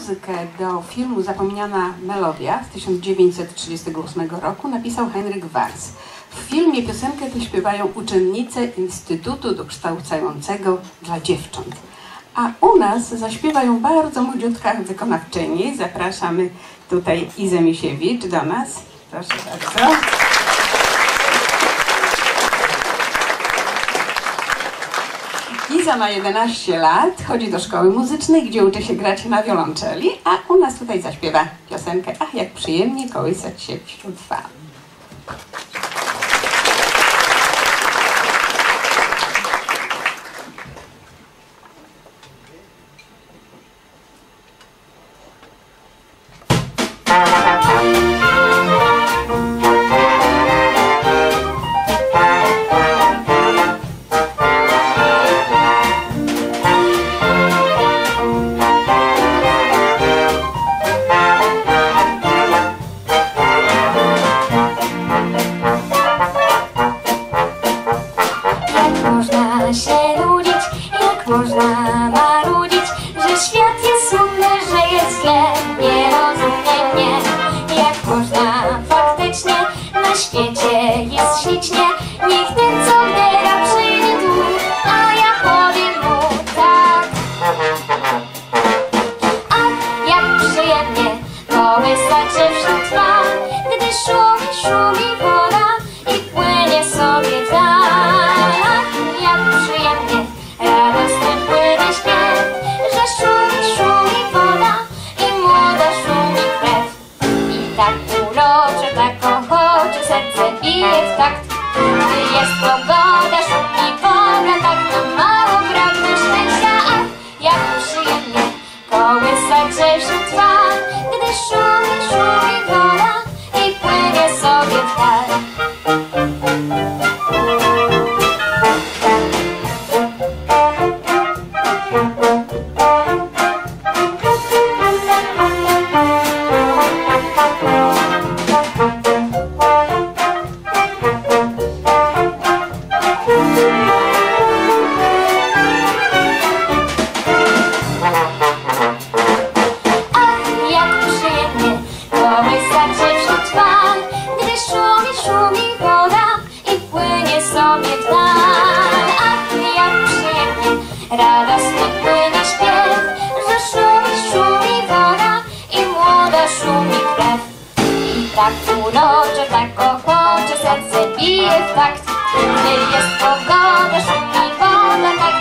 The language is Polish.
muzykę do filmu Zapomniana Melodia z 1938 roku napisał Henryk Wars. W filmie piosenkę tę śpiewają uczennice Instytutu Dokształcającego dla Dziewcząt. A u nas zaśpiewają bardzo młodziutka wykonawczyni. Zapraszamy tutaj Izę Misiewicz do nas. Proszę bardzo. Iza ma 11 lat, chodzi do szkoły muzycznej, gdzie uczy się grać na wiolonczeli, a u nas tutaj zaśpiewa piosenkę Ach, jak przyjemnie kołysać się wśród fal. Można się nudzić, jak można marudzić, że świat kołysać się wśród fal, gdy szumi, tak urocze, tak ochocze serce bije w takt, gdy jest pogoda, szumi woda, tak